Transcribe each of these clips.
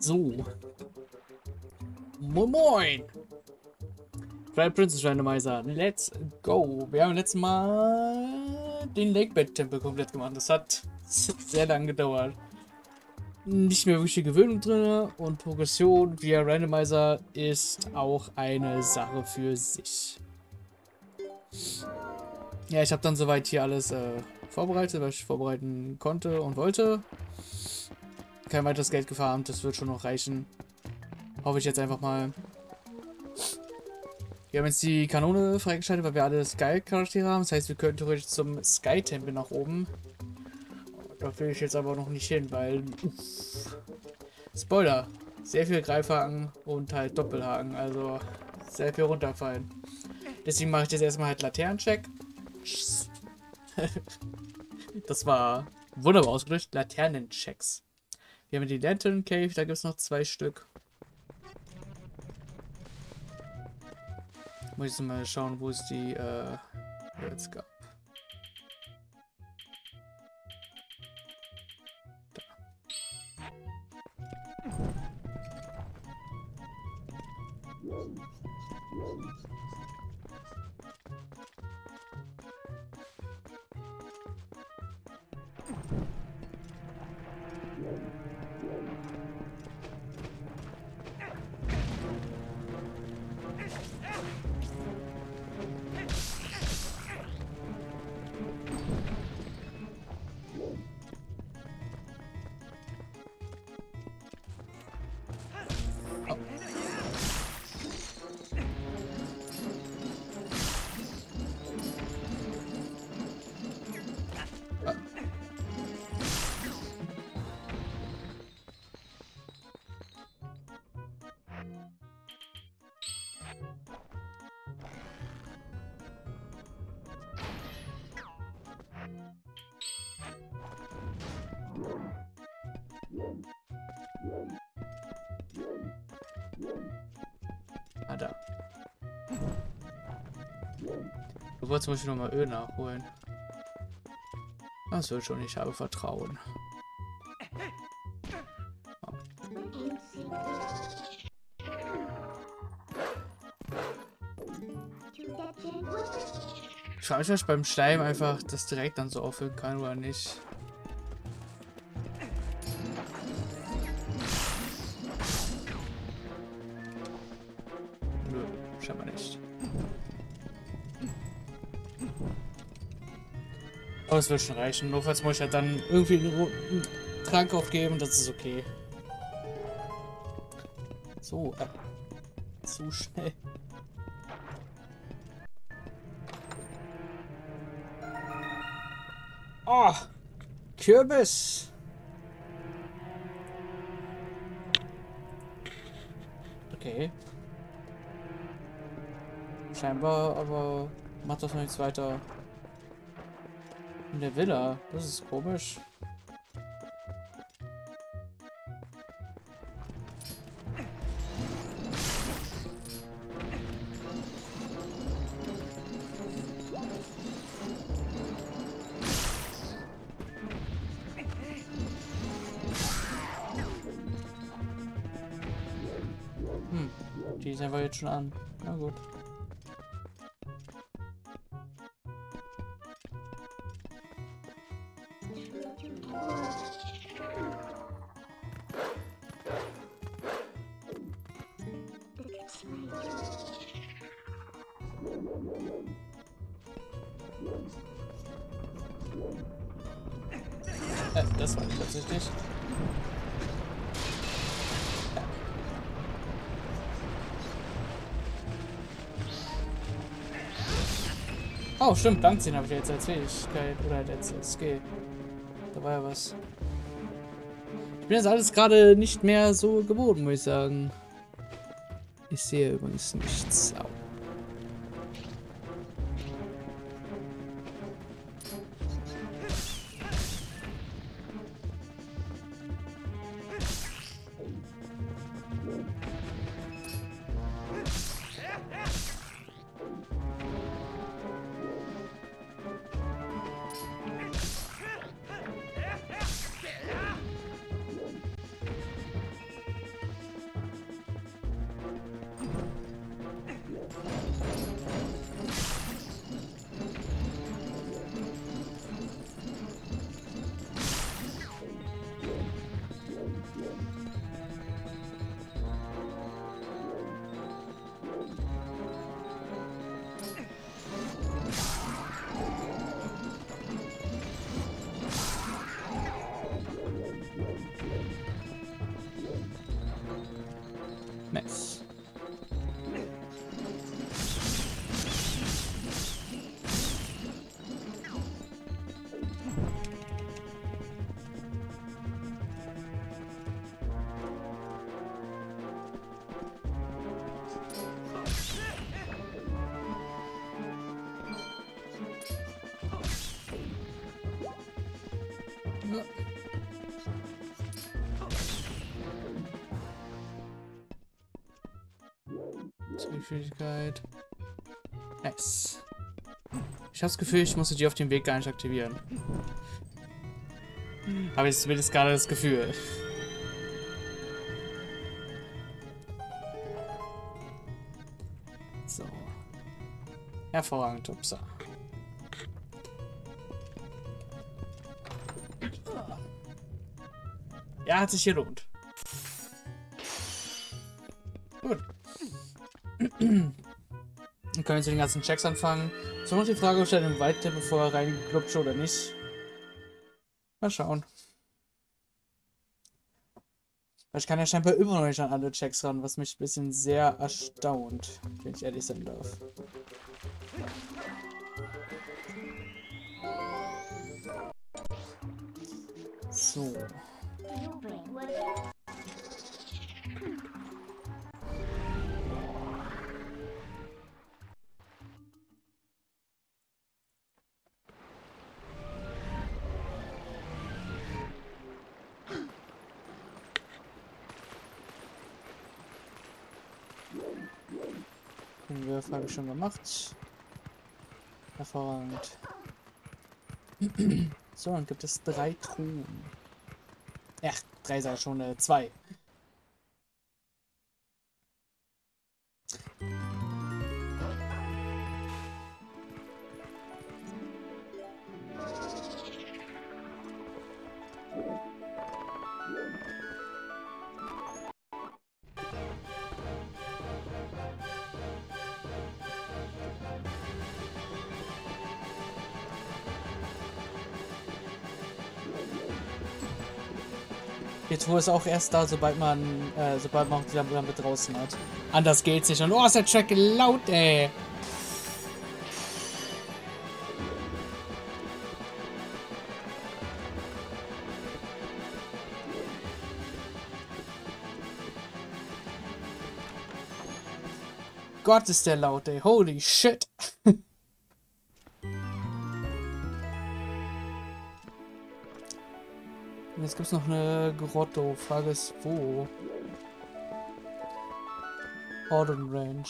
So. Moin Moin! Drei Princess Randomizer. Let's go. Wir haben letztes Mal den Lakebed-Tempel komplett gemacht. Das hat sehr lange gedauert. Nicht mehr wirklich Gewöhnung drin und Progression via Randomizer ist auch eine Sache für sich. Ja, ich habe dann soweit hier alles äh, vorbereitet, was ich vorbereiten konnte und wollte. Kein weiteres Geld gefarmt, das wird schon noch reichen. Hoffe ich jetzt einfach mal. Wir haben jetzt die Kanone freigeschaltet, weil wir alle Sky-Charaktere haben. Das heißt, wir können theoretisch zum Sky-Tempel nach oben. Da will ich jetzt aber noch nicht hin, weil... Spoiler. Sehr viel Greifhaken und halt Doppelhaken. Also sehr viel runterfallen. Deswegen mache ich jetzt erstmal halt Laternencheck. das war wunderbar ausgedrückt. Laternenchecks. Wir haben die Lantern Cave, da gibt es noch zwei Stück. Muss ich mal schauen, wo es die äh, jetzt gab. Du wolltest zum Beispiel nochmal Öl nachholen. Das wird schon, ich habe Vertrauen. Ich frage mich, ob ich beim Schleim einfach das direkt dann so auffüllen kann oder nicht. Es wird schon reichen. Notfalls muss ich halt dann irgendwie einen roten Trank aufgeben, das ist okay. So, äh, zu schnell. Oh, Kürbis. Okay. Scheinbar, aber macht das noch nichts weiter. In der Villa. Das ist komisch. Hm, die ist einfach jetzt schon an. Na gut. Äh, das war nicht tatsächlich. Oh, stimmt, Dankziehen habe ich jetzt als Fähigkeit oder als Skill. War ja was. Ich bin jetzt alles gerade nicht mehr so gewohnt, muss ich sagen. Ich sehe übrigens nichts. Au. Zugfähigkeit. Nice. Ich habe das Gefühl, ich musste die auf dem Weg gar nicht aktivieren. Habe ich zumindest gerade das Gefühl. So. Hervorragend, Upsa. Ja, hat sich gelohnt. Gut. Dann können wir zu den ganzen Checks anfangen. So noch die Frage stellen, im Wald, bevor er reingeklutscht oder nicht. Mal schauen. Weil ich kann ja scheinbar immer noch nicht an alle Checks ran, was mich ein bisschen sehr erstaunt, wenn ich ehrlich sein darf. So. Den Würfel habe ich schon gemacht. Hervorragend. So, dann gibt es drei Truhen. Ja, drei sag ich schon, äh, zwei. Tour ist auch erst da, sobald man, äh, sobald man auch die Lampe draußen hat. Anders geht's nicht. Und oh, ist der Track laut, ey. Gott ist der laut, ey. Holy shit. Jetzt gibt es noch eine Grotto. Frage ist, wo? Horden Range.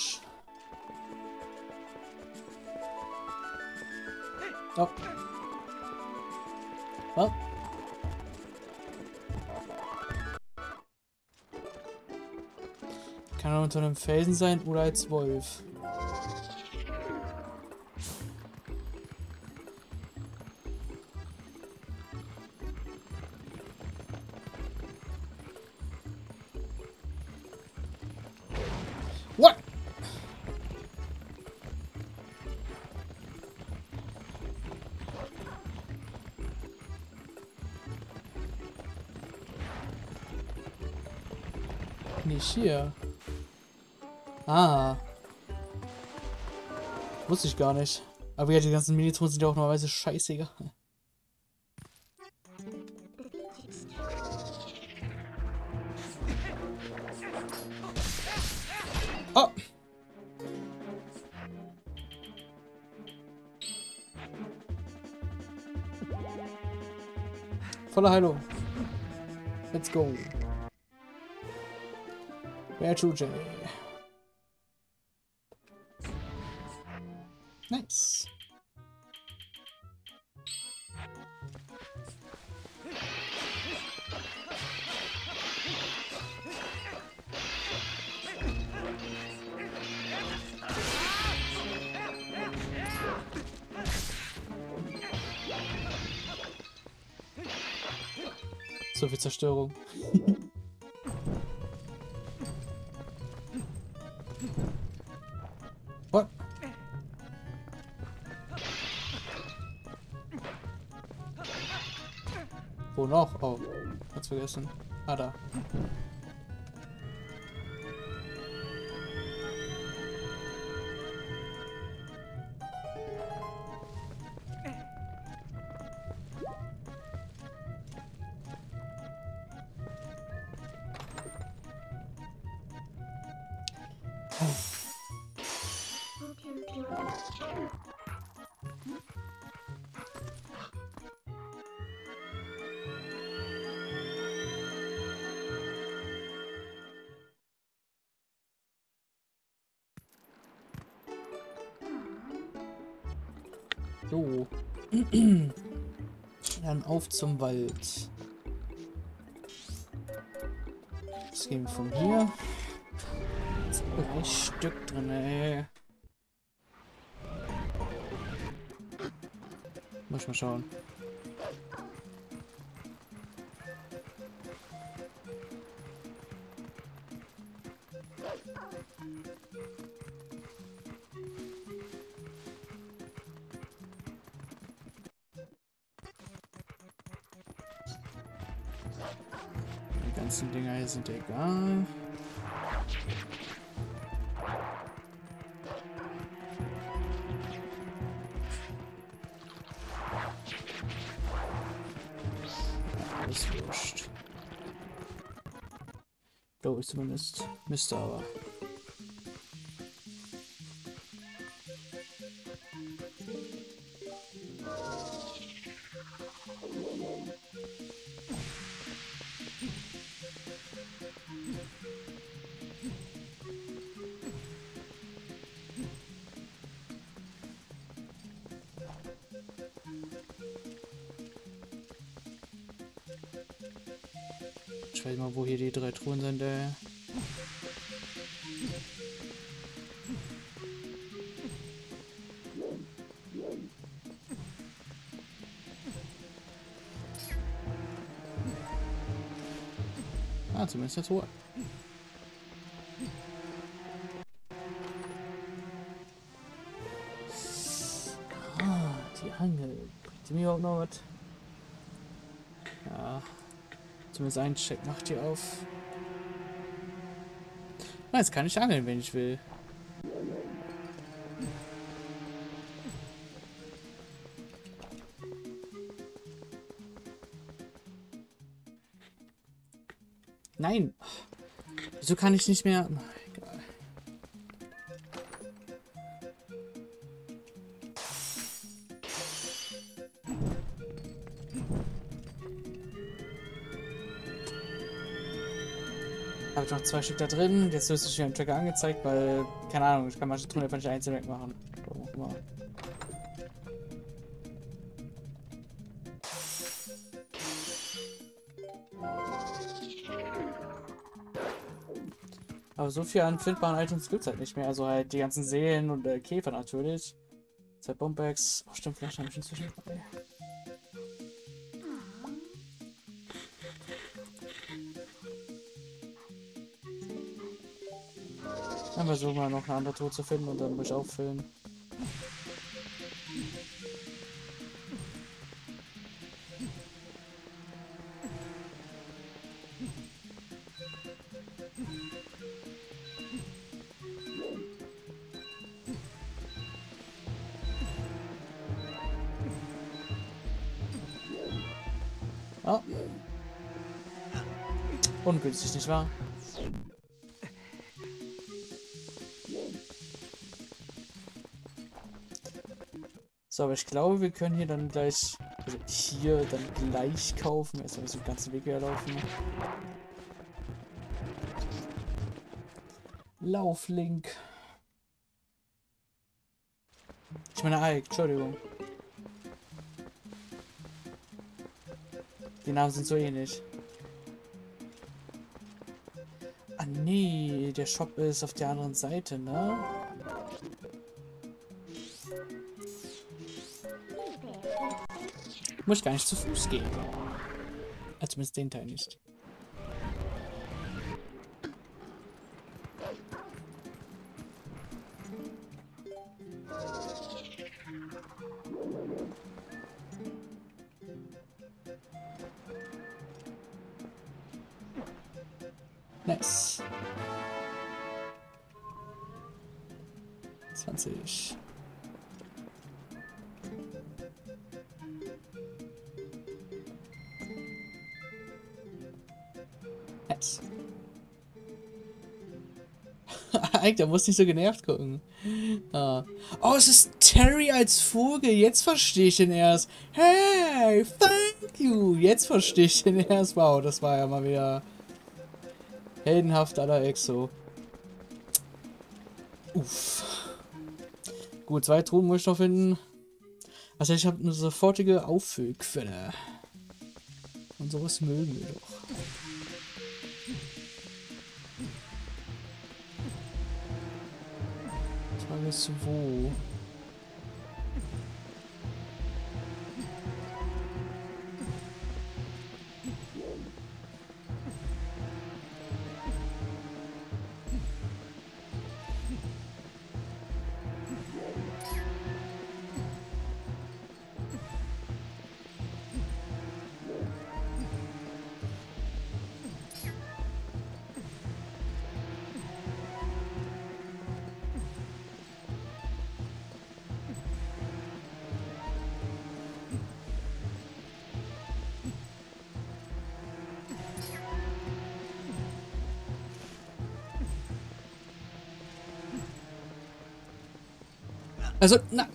Oh. Oh. Kann er unter einem Felsen sein oder als Wolf. Hier. Ah. Wusste ich gar nicht. Aber ja, die ganzen Minitrons sind ja auch normalerweise scheißegal. Oh! Volle Heilung. Let's go. Wer J. Nice. So viel Zerstörung. vergessen. Ah, da. Auf zum Wald. Das gehen wir von hier. Jetzt drei Stück drin, ey. Muss ich mal schauen. Müsste aber. Ich weiß mal, wo hier die drei Truhen sind, ey. Zumindest jetzt Ruhe. Ah, die Angel. Bringt die mir überhaupt noch was? Ja. Zumindest ein Check macht die auf. Na, jetzt kann ich angeln, wenn ich will. Wieso kann ich nicht mehr... Habe ich noch zwei Stück da drin. Jetzt müsste ich hier im Tracker angezeigt, weil, keine Ahnung, ich kann manche Truhen einfach nicht einzeln wegmachen. So viel an findbaren Items gibt es halt nicht mehr. Also halt die ganzen Seelen und äh, Käfer natürlich. Zwei Bombbags. Oh stimmt, vielleicht habe ich inzwischen dabei. Dann versuchen wir noch eine andere Tour zu finden und dann ich auffüllen. Oh. Ungünstig, nicht wahr? So, aber ich glaube, wir können hier dann gleich, also hier dann gleich kaufen. Erstmal so den ganzen Weg wieder laufen. Lauflink. Ich meine Ike, Entschuldigung. Namen sind so ähnlich. Ah nee, der Shop ist auf der anderen Seite, ne? Muss ich gar nicht zu Fuß gehen. Zumindest den Teil nicht. Der muss nicht so genervt gucken. Ah. Oh, es ist Terry als Vogel. Jetzt verstehe ich den erst. Hey, thank you. Jetzt verstehe ich den erst. Wow, das war ja mal wieder heldenhaft aller Exo. Uff. Gut, zwei Truhen muss ich noch finden. Also ich habe eine sofortige Auffüllquelle. Und sowas mögen wir doch. Die Frage ist wo. Also, na.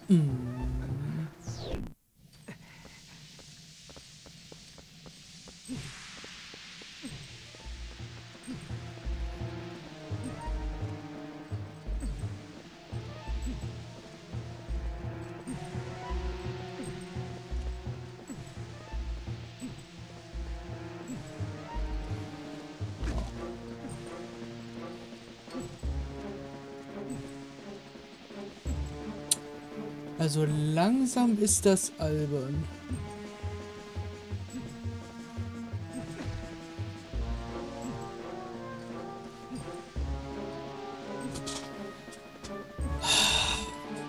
Also langsam ist das albern.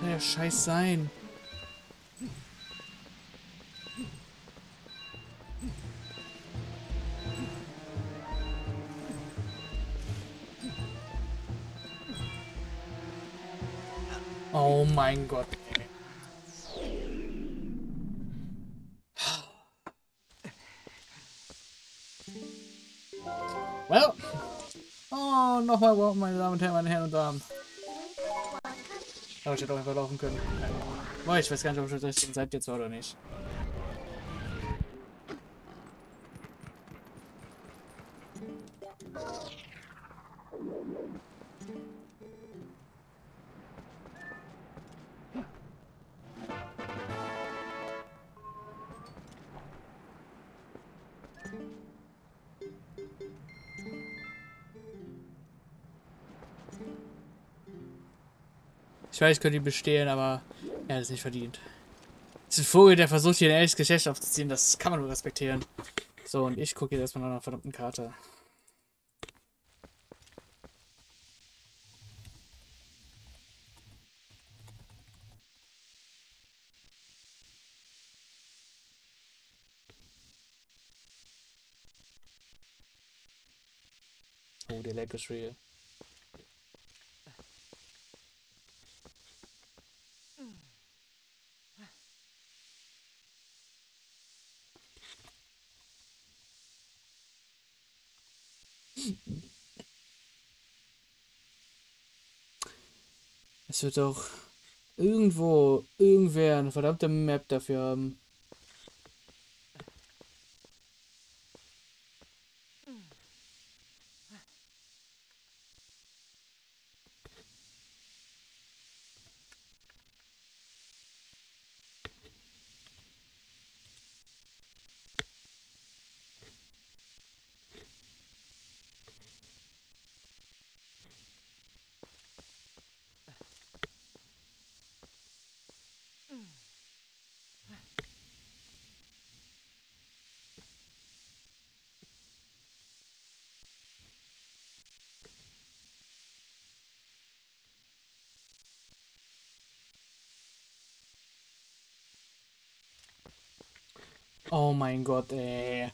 Kann ja scheiß sein. Oh mein Gott. Nochmal, wow, meine Damen und Herren, meine Herren und Damen. Aber ich hätte auch einfach laufen können. Boah, ich weiß gar nicht, ob ich das schon seit jetzt oder nicht. Weiß, könnte ihn bestehen, aber er hat es nicht verdient. Das ist ein Vogel, der versucht, hier ein ehrliches Geschäft aufzuziehen. Das kann man nur respektieren. So, und ich gucke jetzt erstmal nach einer verdammten Karte. Oh, der Lag ist real. Es wird doch irgendwo, irgendwer eine verdammte Map dafür haben. Oh mein Gott, ey.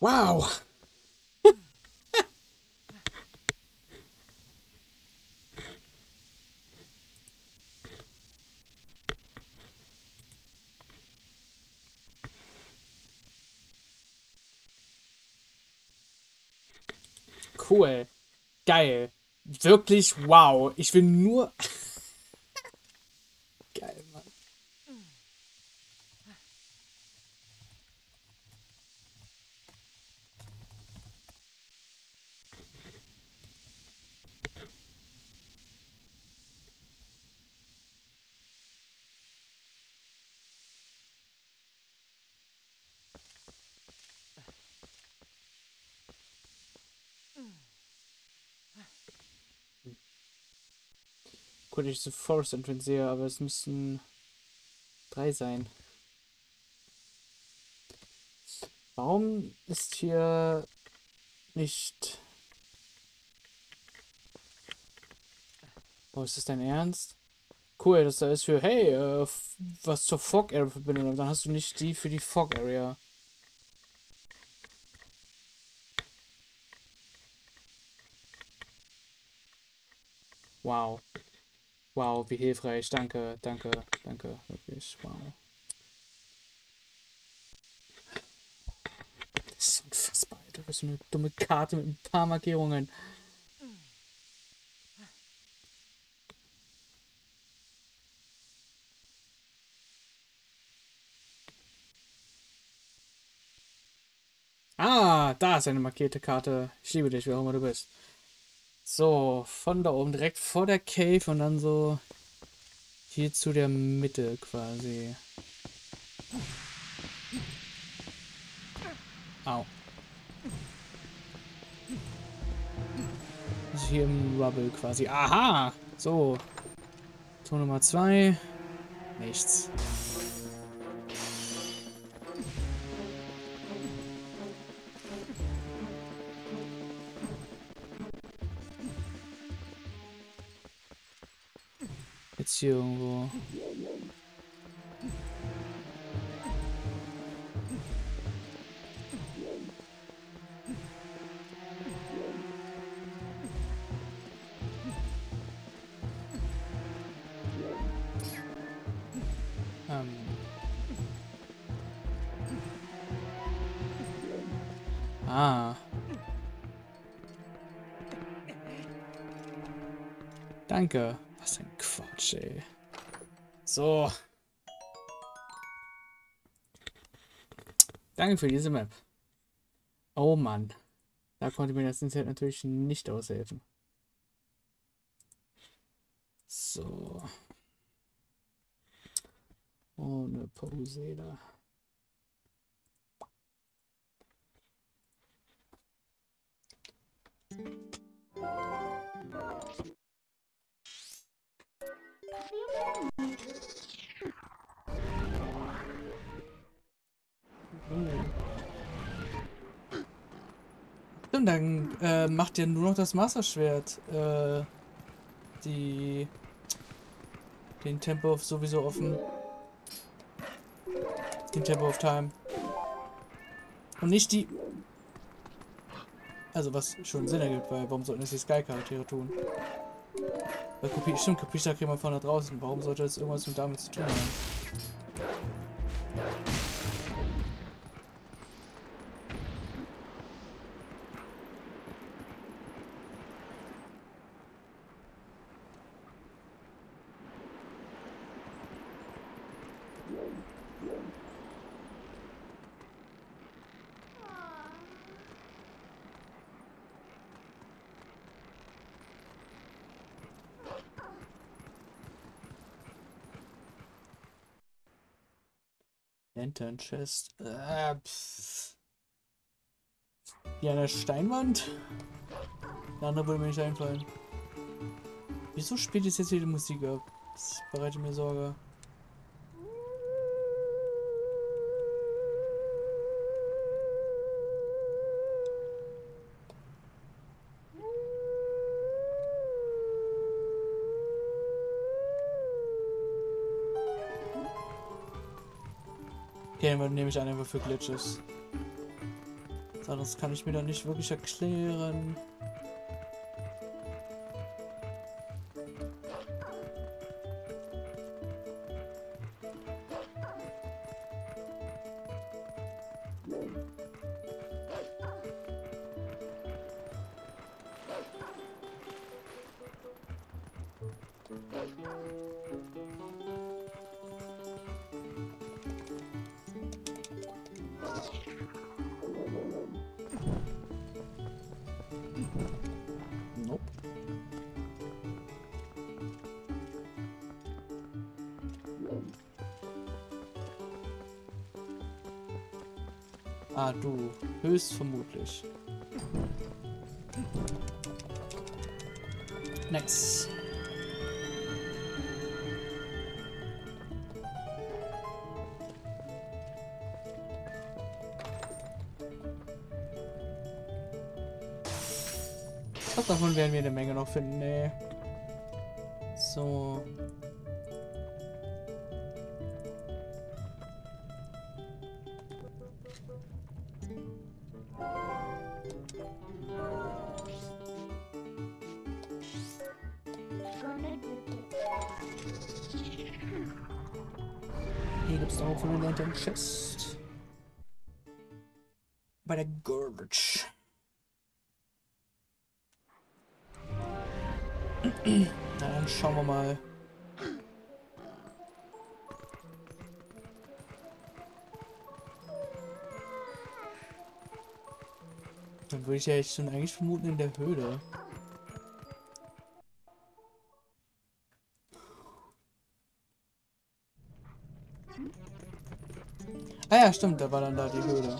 Wow. Cool. Geil. wirklich wow. Ich will nur. Geil, Mann. Gut, ich diese Forest Entrance sehe, aber es müssten drei sein. Warum ist hier nicht... Oh, ist das dein Ernst? Cool, das da ist für, hey, äh, was zur Fog Area Verbindung. Dann hast du nicht die für die Fog Area. Wow. Wow, wie hilfreich. Danke, danke, danke. Wirklich, wow. Das ist unfassbar. Das ist eine dumme Karte mit ein paar Markierungen. Ah, da ist eine markierte Karte. Ich liebe dich, wer auch immer du bist. So, von da oben direkt vor der Cave und dann so hier zu der Mitte quasi. Au. Also hier im Rubble quasi. Aha! So. Tor Nummer 2. Nichts. Jetzt hier irgendwo. Ähm. Ah. Danke. So. Danke für diese Map. Oh Mann. Da konnte mir das Internet natürlich nicht aushelfen. So. Ohne Pose da. Stimmt, dann äh, macht ihr nur noch das Master-Schwert. Äh, die. Den Tempo sowieso offen. Den Tempo of Time. Und nicht die. Also, was schon Sinn ergibt, weil warum sollten es die Sky-Charaktere tun? Weil Kopie, stimmt, Kopista kriegt man von da draußen. Warum sollte das irgendwas mit damit zu tun haben? Lantern Chest. Äh, pff. Ja, eine Steinwand? Der andere würde mir nicht einfallen. Wieso spielt es jetzt die Musik ab? Das bereitet mir Sorge. Dann nehme ich einfach für Glitches. So, das kann ich mir dann nicht wirklich erklären. Höchstvermutlich. Next. Ich glaube, davon werden wir eine Menge noch finden. Nee. So. Chest. Bei der Gorge. Na, dann schauen wir mal. Dann würde ich ja jetzt schon eigentlich vermuten in der Höhle. Ja, stimmt, da war dann da die Höhle.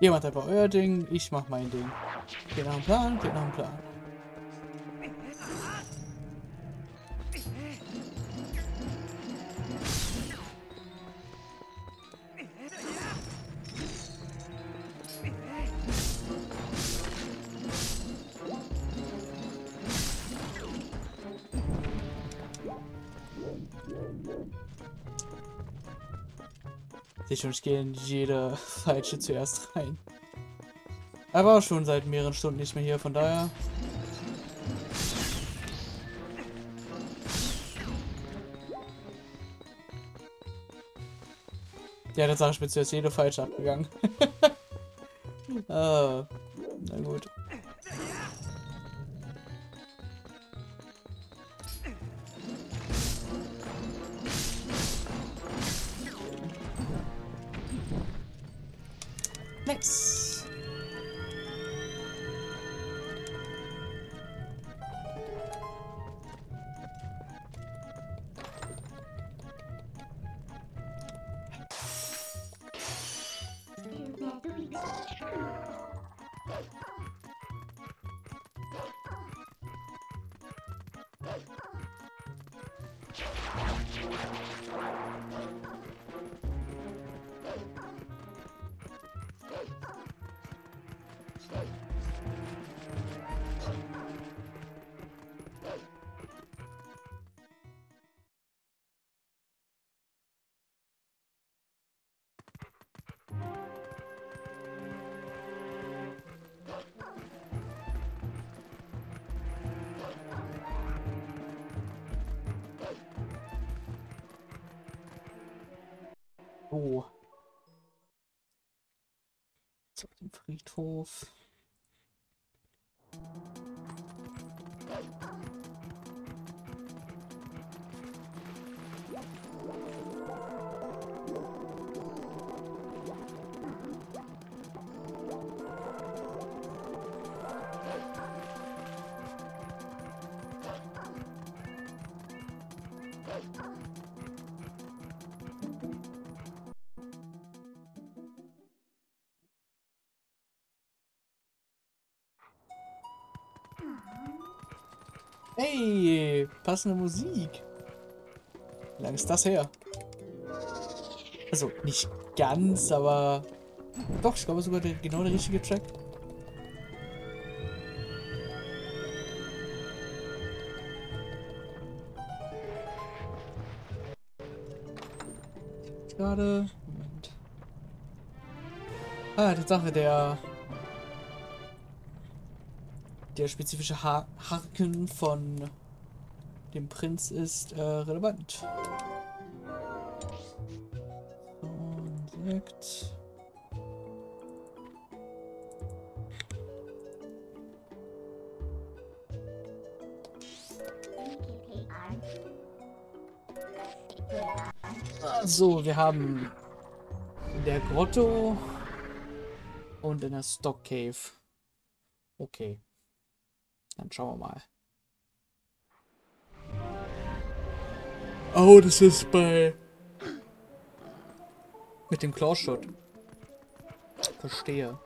Ihr macht einfach euer Ding, ich mach mein Ding. Geht nach dem Plan, geht nach dem Plan. Seht schon, ich gehe in jede falsche zuerst rein. Aber auch schon seit mehreren Stunden nicht mehr hier, von daher. Ja, dann sage ich mir zuerst jede falsche abgegangen. ah, dem Hey, passende Musik. Wie lange ist das her? Also, nicht ganz, aber... Doch, ich glaube sogar der, genau der richtige Track. Gerade... Moment. Ah, Tatsache, der... Der spezifische ha Harken von dem Prinz ist äh, relevant. So, Insekt. So, wir haben in der Grotto und in der Stock Cave. Okay. Dann schauen wir mal. Oh, das ist bei... Mit dem Clawshot. Verstehe.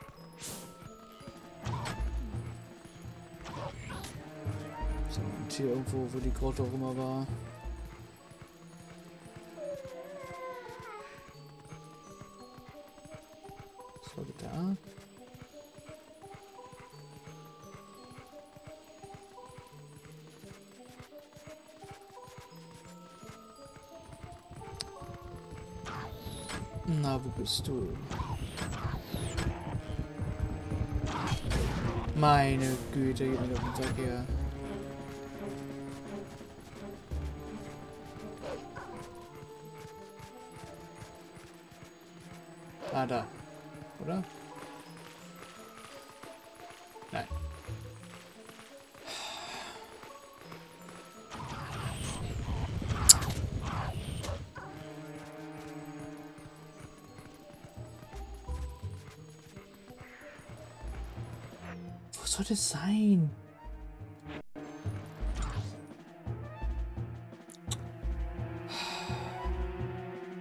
So, und hier irgendwo, wo die Grotte auch immer war. Na, wo bist du? Meine Güte, geht mir auf den Sack her. Ah, da. Soll das sein?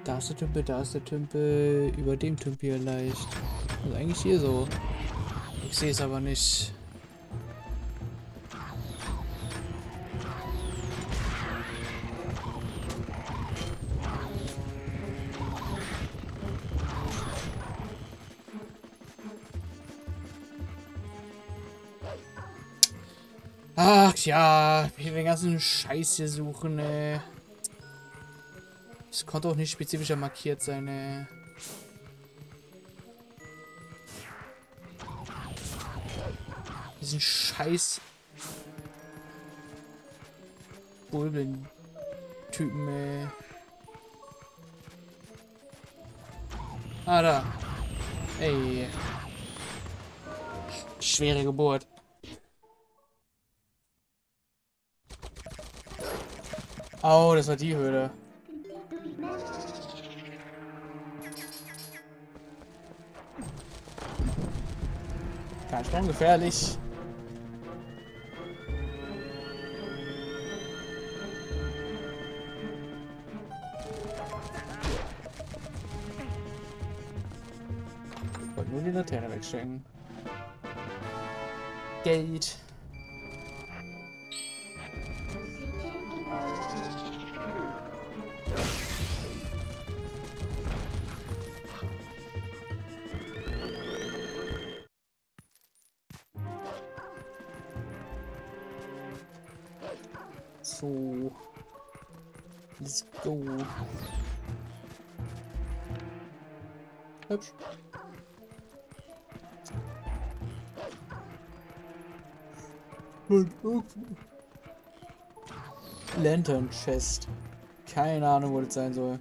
Da ist der Tümpel, da ist der Tümpel, über dem Tümpel leicht. Also eigentlich hier so. Ich sehe es aber nicht. Ach ja, ich will den ganzen Scheiß hier suchen, ey. Es konnte auch nicht spezifischer markiert sein, ey. Diesen Scheiß Bulben-Typen, ey. Ah, da. Ey. Schwere Geburt. Oh, das war die Höhle. Kein Sprung gefährlich. Ich wollte nur die Laterne wegstecken. Geld. So. Let's go. Hübsch. Lantern Chest. Keine Ahnung, wo das sein soll.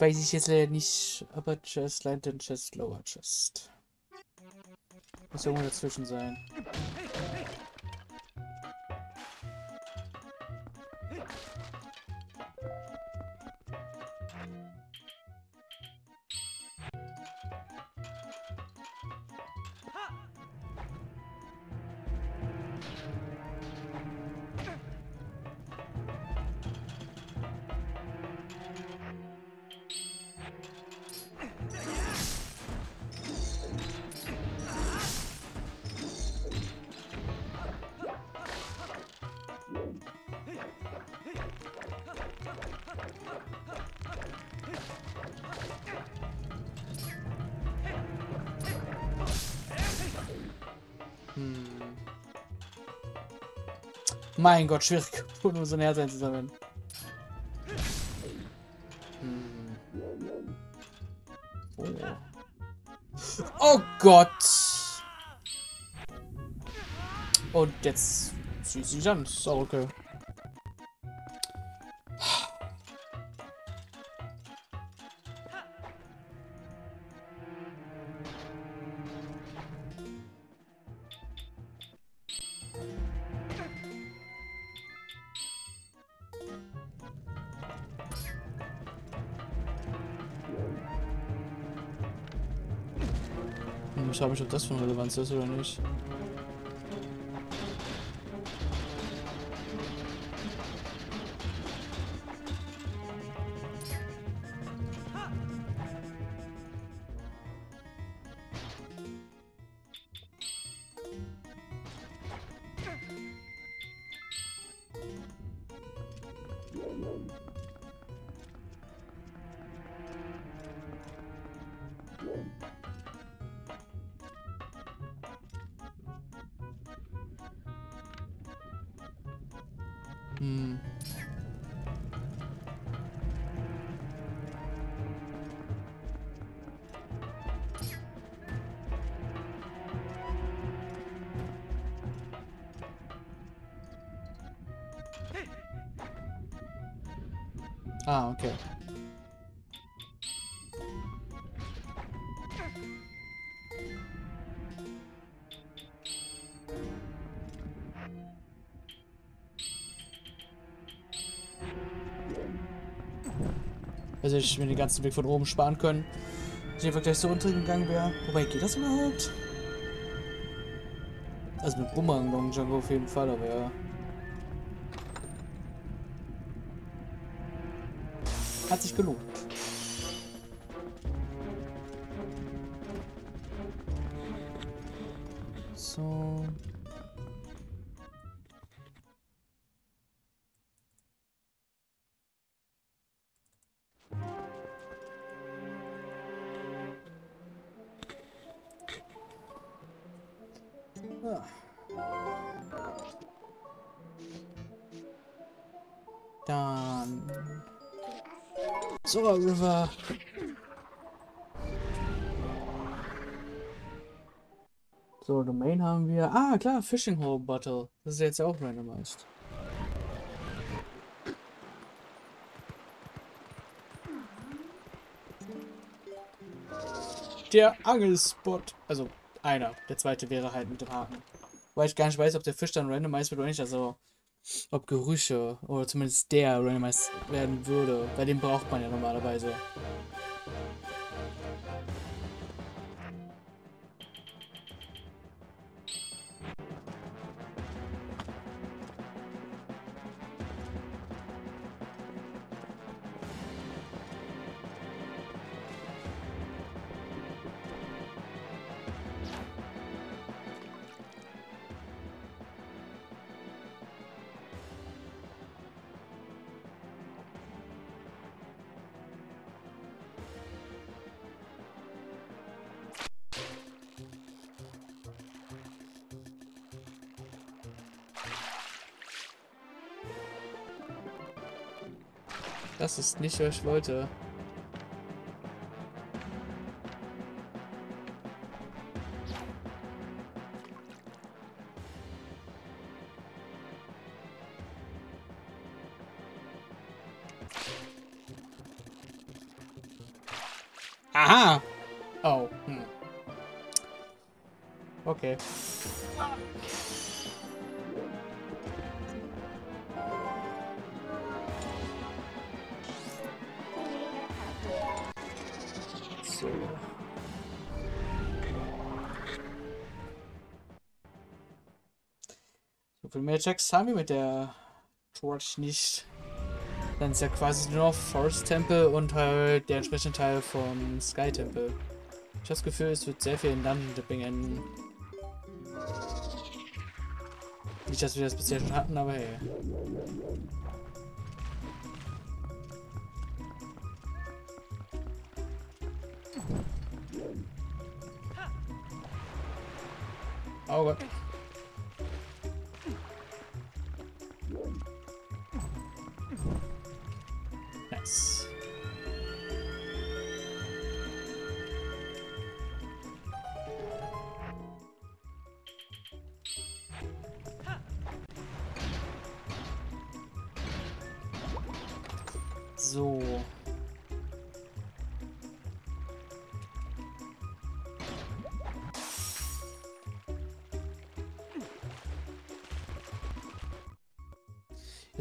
Weiß ich jetzt leider nicht. Upper Chest, Lantern Chest, Lower Chest. Muss irgendwo dazwischen sein. Mein Gott, schwierig, um so ein Herz einzusammeln. Hm. Oh. oh Gott! Und jetzt zieht sie dann. So, okay. Das von Relevanz ist oder nicht. Ich mir den ganzen Weg von oben sparen können. Ich einfach gleich so untergegangen wäre. Wobei, geht das überhaupt? Also mit Bumerang Long Jungle auf jeden Fall, aber ja. Hat sich gelohnt. Dann Zora River. So, Domain haben wir. Ah, klar, Fishing Hole Battle. Das ist jetzt auch randomized. Der Angelspot. Also, einer. Der zweite wäre halt mit dem Haken. Weil ich gar nicht weiß, ob der Fisch dann randomized wird oder nicht. Also, ob Gerüche oder zumindest der randomized werden würde. Bei dem braucht man ja normalerweise. Ist nicht, was ich wollte. So viel mehr Checks haben wir mit der Torch nicht. Dann ist ja quasi nur noch Forest Temple und halt der entsprechende Teil vom Sky Temple. Ich habe das Gefühl, es wird sehr viel in Dungeon Dipping enden. Nicht, dass wir das bisher schon hatten, aber hey. Oh Gott.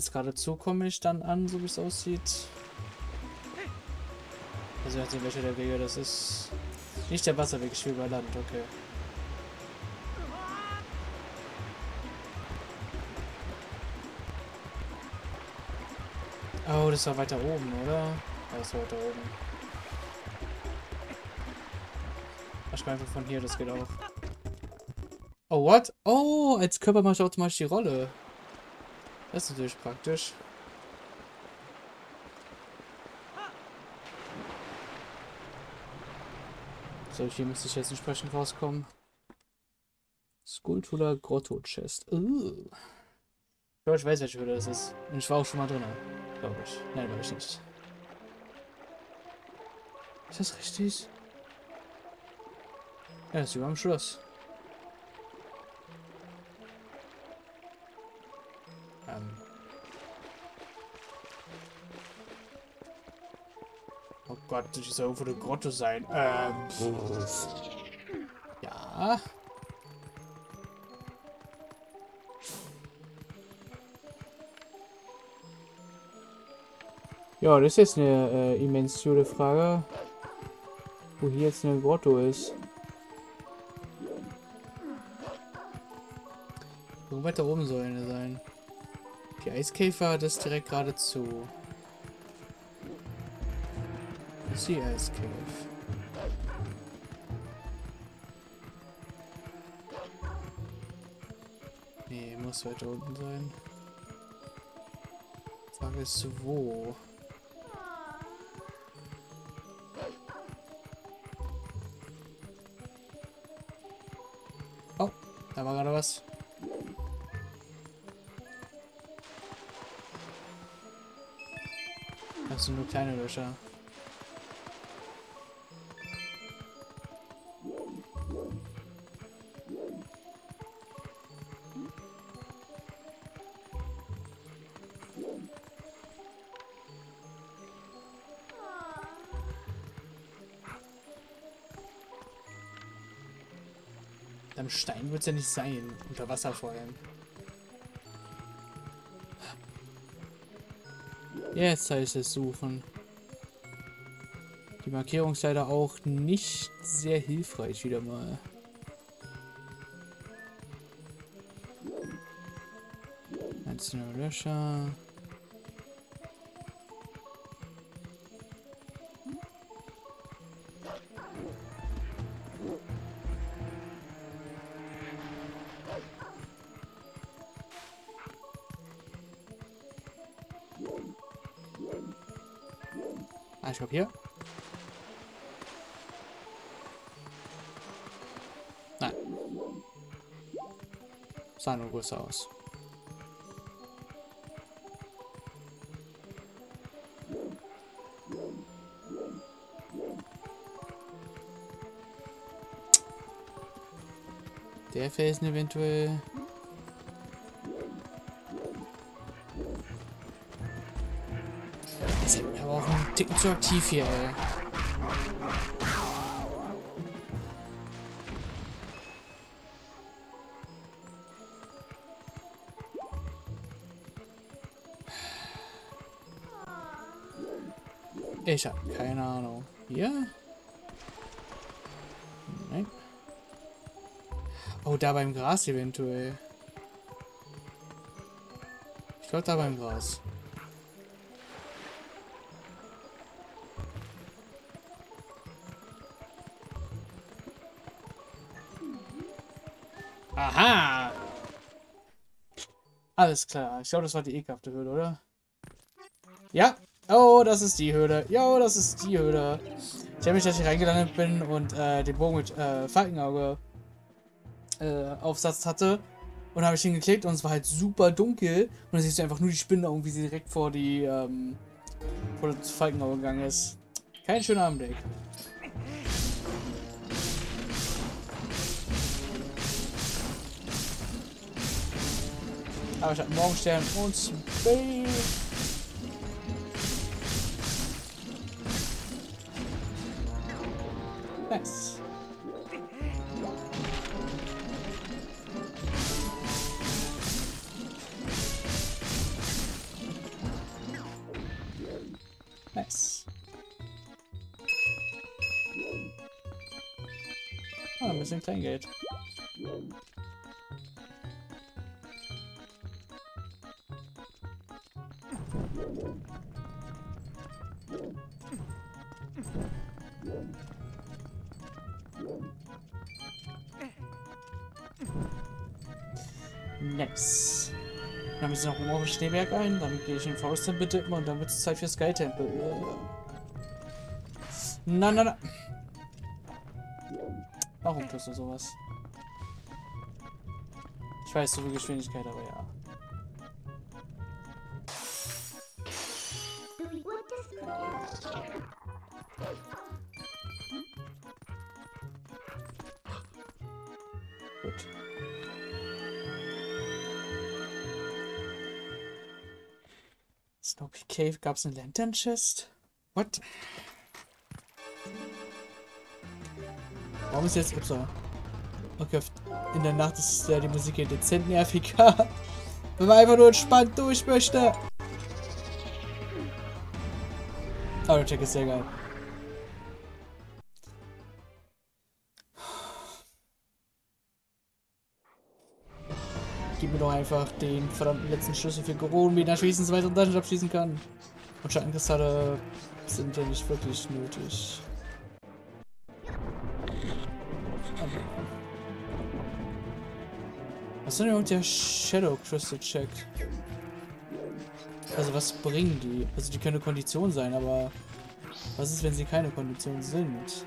Jetzt geradezu komme ich dann an, so wie es aussieht. Also jetzt welcher der Wege das ist. Nicht der Wasserweg, ich will über Land, okay. Oh, das war weiter oben, oder? Ja, das war weiter oben. Ich einfach von hier, das geht auch. Oh, what? Oh, als Körper mache ich automatisch die Rolle. Das ist natürlich praktisch. So, hier müsste ich jetzt entsprechend rauskommen. Skulptura Grotto Chest. Uh. Ich weiß, welche Höhle das ist. Und ich war auch schon mal drin. Glaube ich. Nein, war ich nicht. Ist das richtig? Ja, das ist über am Schloss. Oh Gott, das soll irgendwo eine Grotte sein. Ähm. Ja. Ja, das ist jetzt eine äh, immens gute Frage. Wo hier jetzt eine Grotto ist. Wo weiter oben soll eine sein? Die Eiskäfer das direkt geradezu. Ist die Eiskäfer. Nee, muss weiter unten sein. Frage ist wo. Da war gerade was. Das sind nur kleine Löcher. Stein wird es ja nicht sein. Unter Wasser vor allem. Jetzt heißt es suchen. Die Markierung ist leider auch nicht sehr hilfreich wieder mal. Einzelne Löcher. Glaube hier. Nein. Sah nur größer aus. Der Felsen eventuell. Ticken zu aktiv hier, ey. Ich habe keine Ahnung. Hier? Nein. Oh, da beim Gras eventuell. Ich glaube, da beim Gras. Alles klar. Ich glaube, das war die ekelhafte Höhle, oder? Ja. Oh, das ist die Höhle. Jo, das ist die Höhle. Ich habe mich, dass ich reingelandet bin und äh, den Bogen mit äh, Falkenauge äh, Aufsatz hatte. Und habe ich hingeklickt und es war halt super dunkel. Und dann siehst du einfach nur die Spinne sie direkt vor die ähm, vor das Falkenauge gegangen ist. Kein schöner Anblick. Aber ich statt Morgenstern und Bay. Nice. Nice. Ah, sind kein Geld. Nice. Dann müssen wir noch oben auf den Schneeberg ein, dann gehe ich den Forest Temple tippen und dann wird es Zeit für Sky Temple. Na, na, na. Warum tust du sowas? Ich weiß, so viel Geschwindigkeit, aber ja. Cave gab's eine Lantern Chest? What? Warum ist jetzt Ipsa? Okay, in der Nacht ist ja die Musik hier dezent nerviger. Wenn man einfach nur entspannt durch möchte. Aber der Check ist sehr geil. Einfach den verdammten letzten Schlüssel für Goron, wie ich nach wenigstens weiteren Dungeon abschließen kann. Und Schattenkristalle sind ja nicht wirklich nötig. Was ist denn der Shadow Crystal Check? Also was bringen die? Also die können Kondition sein, aber was ist, wenn sie keine Kondition sind?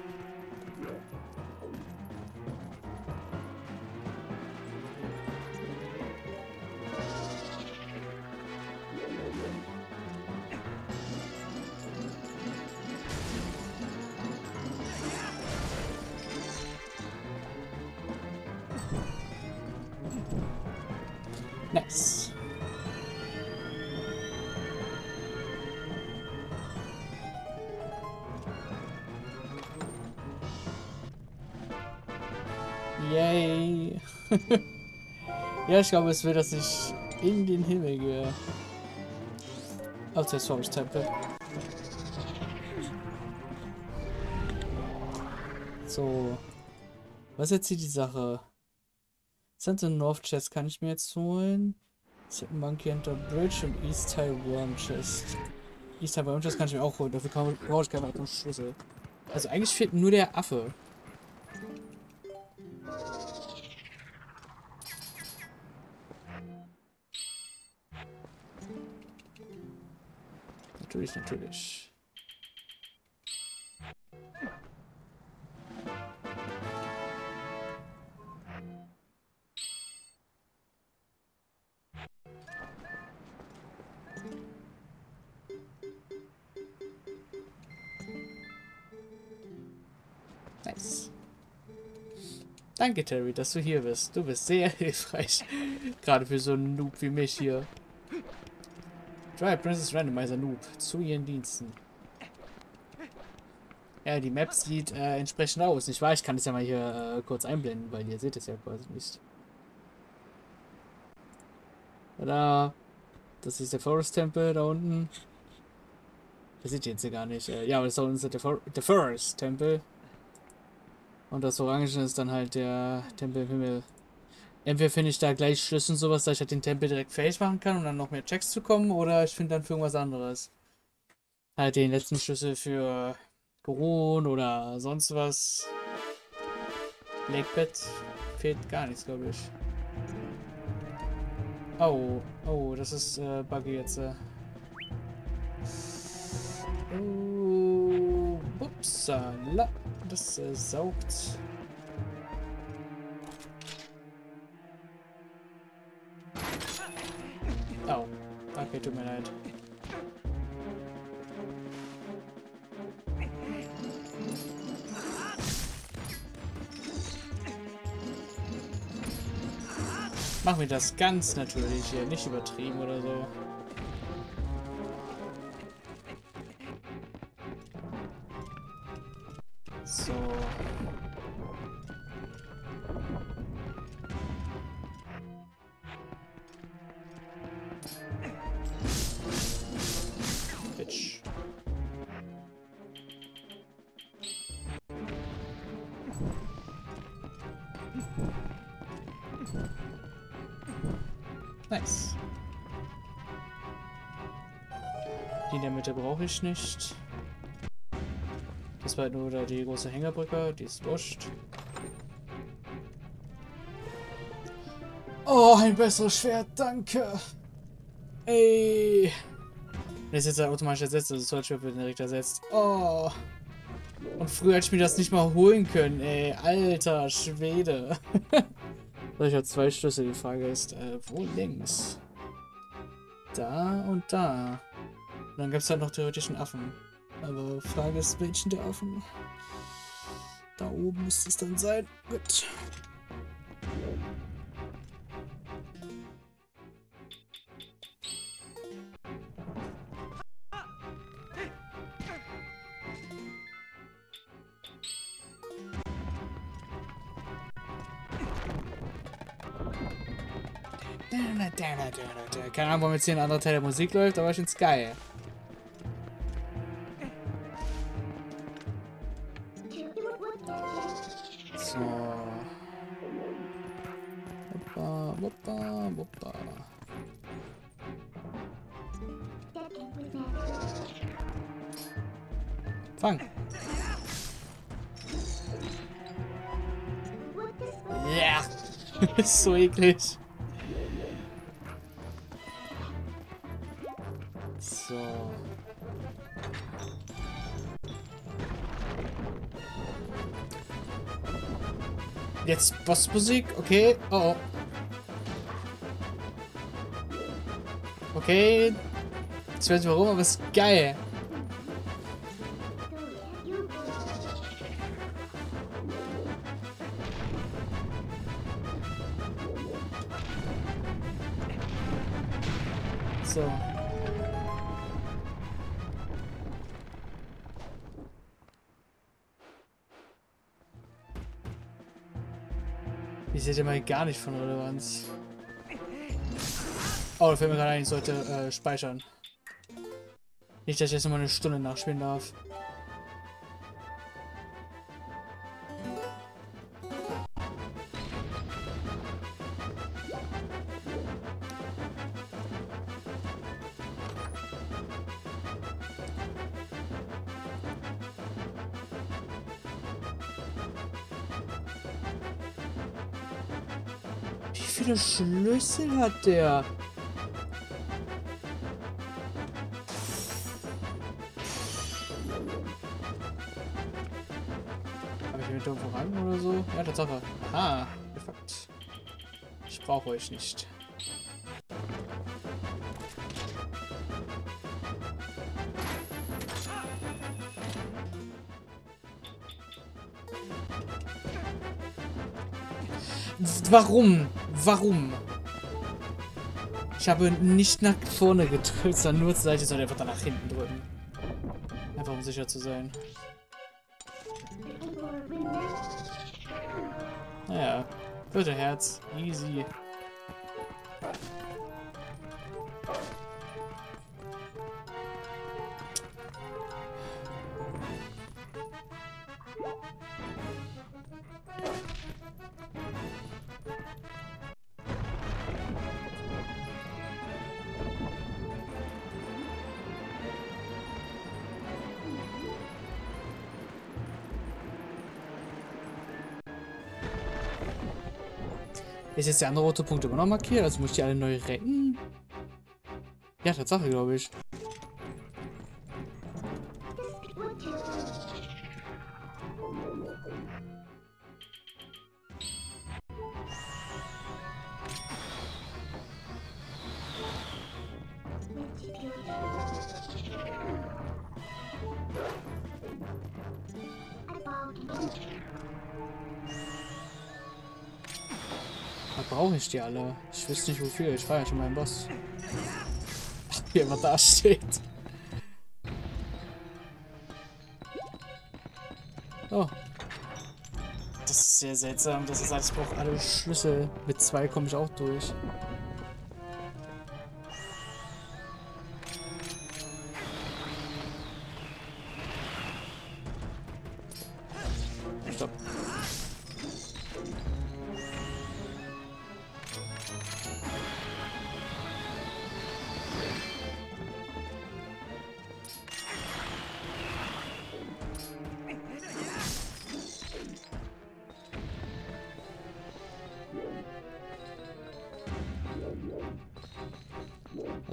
Yay. ja, ich glaube, es will, dass ich in den Himmel gehe. Auf der Source Tempel. So. Was ist jetzt hier die Sache? Center North Chest kann ich mir jetzt holen. Second Monkey Enter Bridge und East Taiwan Chest. East Taiwan Chest kann ich mir auch holen. Dafür brauche ich keinen weiteren Schlüssel. Also eigentlich fehlt nur der Affe. Natürlich, natürlich. Danke, Terry, dass du hier bist. Du bist sehr hilfreich. Gerade für so einen Noob wie mich hier. Try Princess Randomizer Noob. Zu ihren Diensten. Ja, die Map sieht äh, entsprechend aus. Nicht wahr? Ich kann es ja mal hier äh, kurz einblenden, weil ihr seht es ja quasi nicht. Da. Das ist der Forest Temple da unten. Das seht ihr jetzt hier gar nicht. Äh, ja, aber das da unten ist der, For der Forest Temple. Und das Orange ist dann halt der Tempel im Himmel. Entweder finde ich da gleich Schlüssel und sowas, dass ich halt den Tempel direkt fähig machen kann, um dann noch mehr Checks zu kommen, oder ich finde dann für irgendwas anderes. Halt den letzten Schlüssel für Goron oder sonst was. Lakebed fehlt gar nichts, glaube ich. Oh, oh, das ist äh, Buggy jetzt. Äh. Oh, upsala. Das äh, saugt. Oh, okay, tut mir leid. Machen wir das ganz natürlich hier, nicht übertrieben oder so. So. Brauche ich nicht. Das war halt nur da die große Hängerbrücke, die ist wurscht. Oh, ein besseres Schwert, danke. Ey. Das ist jetzt automatisch ersetzt, also das Swordschwert wird direkt ersetzt. Oh. Und früher hätte ich mir das nicht mal holen können, ey. Alter Schwede. so, ich habe zwei Schlüssel. Die Frage ist, äh, wo links? Da und da. Und dann gibt es halt noch theoretisch einen Affen. Aber Frage ist, welchen der Affen? Da oben müsste es dann sein. Gut. Keine Ahnung, warum jetzt hier ein anderer Teil der Musik läuft, aber ich find's geil. Fang. Ja. ist so eklig. So. Jetzt Bossmusik, okay. Oh, oh. Okay. Ich weiß nicht warum, aber ist geil. Ihr mal gar nicht von Relevanz. Oh, da fällt mir gerade ein, ich sollte äh, speichern. Nicht, dass ich jetzt nochmal eine Stunde nachspielen darf. Schlüssel hat der? Habe ich mit irgendwo ran oder so? Ja, Tatsache. Ah, perfekt. Ich brauche euch nicht. Warum? Warum? Ich habe nicht nach vorne gedrückt, sondern nur zur Seite, sondern einfach dann nach hinten drücken. Einfach um sicher zu sein. Naja, bitte Herz. Easy. Ist jetzt der andere rote Punkt immer noch markiert? Also muss ich die alle neu retten? Ja, Tatsache, glaube ich. Ich wüsste nicht wofür. Ich war ja schon mein Boss. Ach, wie er immer da steht. Oh. Das ist sehr seltsam. Das ist alles braucht alle Schlüssel. Mit zwei komme ich auch durch.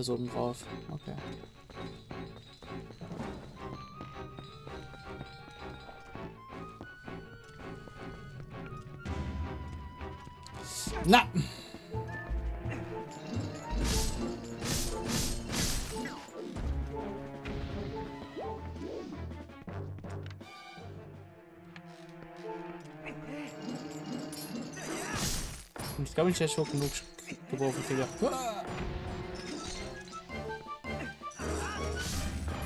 Also oben drauf. Okay. Na! Ich glaube ich hoch genug geworfen.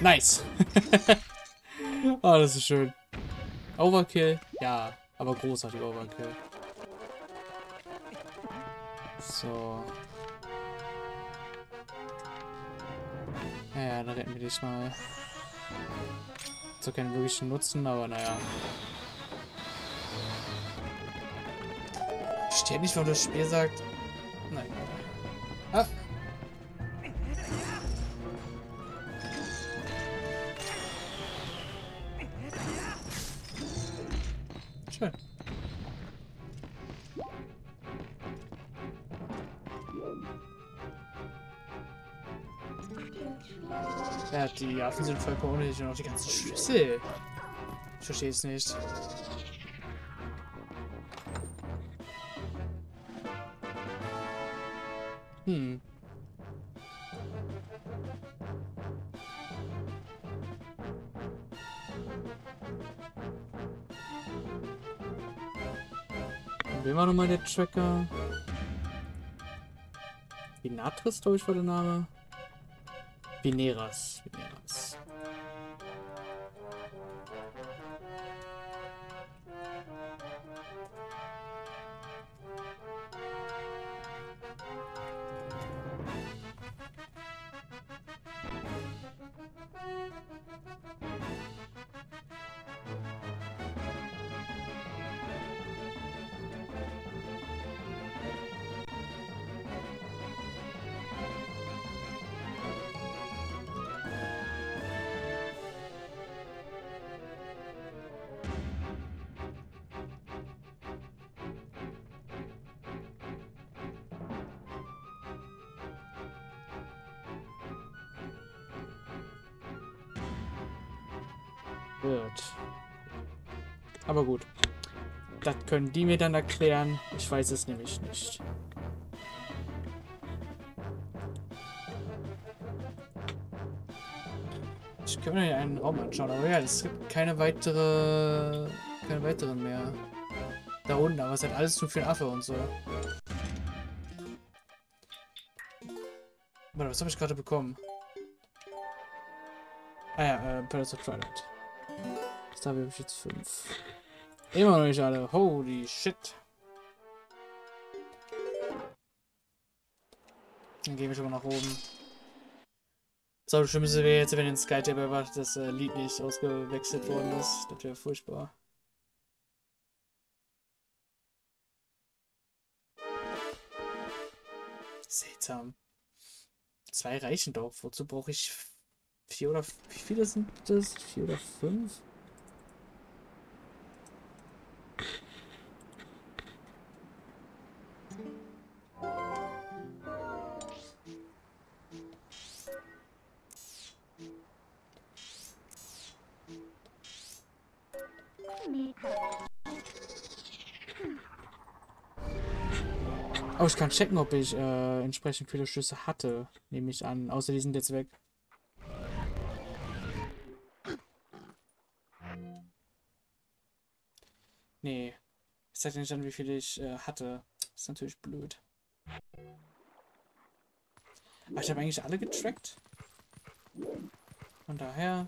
Nice. oh, das ist schön. Overkill? Ja, aber großartig Overkill. So. Ja, ja, dann retten wir dich mal. So keinen wirklichen Nutzen, aber naja. Steht nicht, warum das Spiel sagt. Ja, die Affen sind vollkommen unnötig und auch die ganzen Schlüssel. Ich verstehe es nicht. Hm. Wer war nochmal der Tracker? Vinatris, glaube ich, war der Name. Vineras. Wird. Aber gut. Das können die mir dann erklären. Ich weiß es nämlich nicht. Ich kann mir einen Raum anschauen, aber ja, es gibt keine weitere. keine weiteren mehr. Da unten, aber es hat alles zu viel Affe und so. Warte, was habe ich gerade bekommen? Ah ja, äh, Palace of Twilight. Da habe ich jetzt fünf. Immer noch nicht alle. Holy shit. Dann gehen wir schon mal nach oben. So, das Schlimmste wäre jetzt, wenn in Skytap einfach das äh, Lied nicht ausgewechselt worden ist. Das wäre furchtbar. Seltsam. Zwei reichen doch. Wozu brauche ich vier oder wie viele sind das? Vier oder fünf? Checken, ob ich äh, entsprechend viele Schüsse hatte, nehme ich an. Außer die sind jetzt weg. Nee. Ich zeige nicht an, wie viele ich äh, hatte. Ist natürlich blöd. Aber ich habe eigentlich alle getrackt. Von daher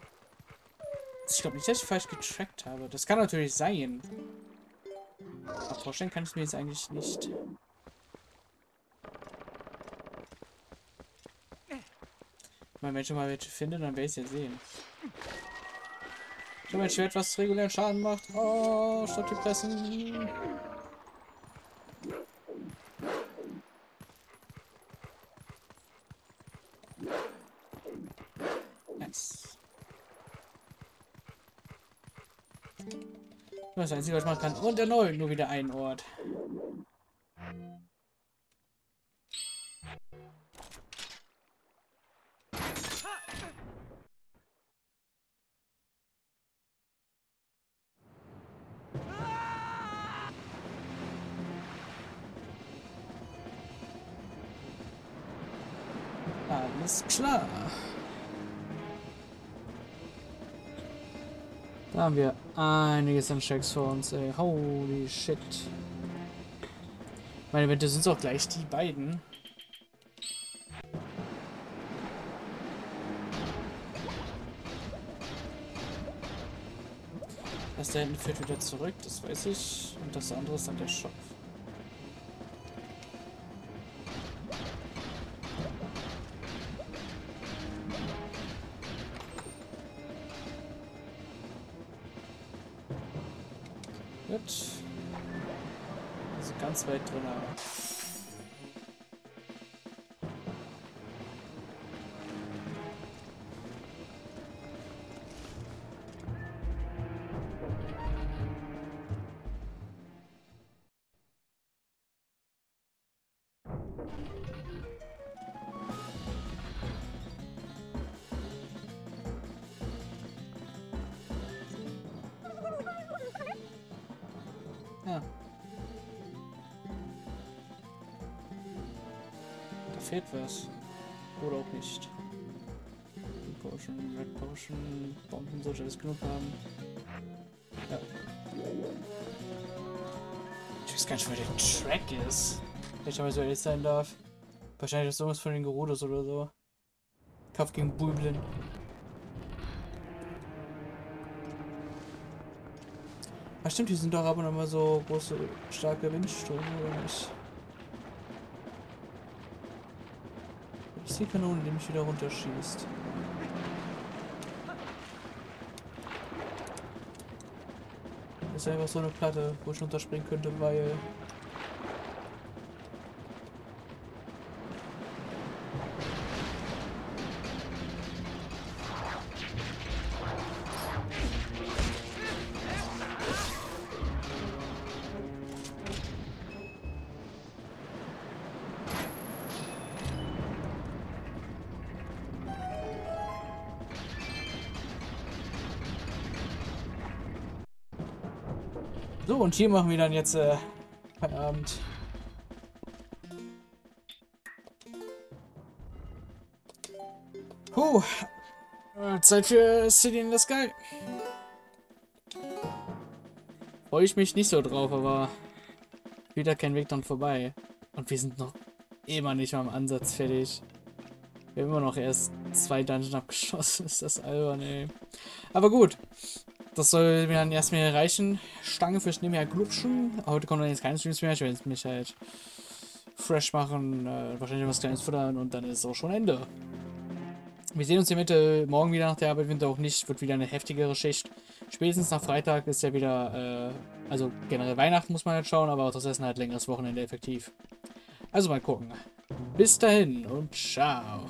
Ich glaube nicht, dass ich falsch getrackt habe. Das kann natürlich sein. Aber vorstellen kann ich es mir jetzt eigentlich nicht. Mal, wenn ich mal welche finde, dann werde ich es ja sehen. Ich habe ein Schwert, was regulären Schaden macht. Oh, statt die Pressen. Nice. Das Einzige, was machen kann. Und erneut nur wieder ein Ort. Haben wir einiges an Checks vor uns, ey. Holy shit. Meine Wette sind auch gleich die beiden. Das da hinten führt wieder zurück, das weiß ich. Und das andere ist dann der Shop. Oder auch nicht. Potion, Red Potion, Bomben sollte alles genug haben. Ja. Ich weiß gar nicht, wo der Track ist. Wenn ich mal so ehrlich sein darf. Wahrscheinlich ist irgendwas von den Gerudos oder so. Kampf gegen Bulblin. Ah stimmt, die sind doch aber noch mal so große, starke Windströme, oder nicht? Das ist die Kanone, die mich wieder runterschießt. Das ist einfach so eine Platte, wo ich runterspringen könnte, weil... und hier machen wir dann jetzt äh, Feierabend. Puh. Äh, Zeit für City in the Sky. Freue ich mich nicht so drauf, aber wieder kein Weg dann vorbei. Und wir sind noch immer nicht mal am Ansatz fertig. Wir haben immer noch erst zwei Dungeons abgeschossen. Ist das albern, ey. Aber gut. Das soll mir dann erstmal reichen. Stange fürs Nebenher glubschen. Heute kommt dann jetzt keine Streams mehr. Ich werde mich halt fresh machen. Äh, wahrscheinlich was Kleines futtern und dann ist es auch schon Ende. Wir sehen uns hier Mitte morgen wieder nach der Arbeit, Winter auch nicht. Wird wieder eine heftigere Schicht. Spätestens nach Freitag ist ja wieder, äh, also generell Weihnachten muss man halt schauen, aber auch das Essen halt längeres Wochenende effektiv. Also mal gucken. Bis dahin und ciao.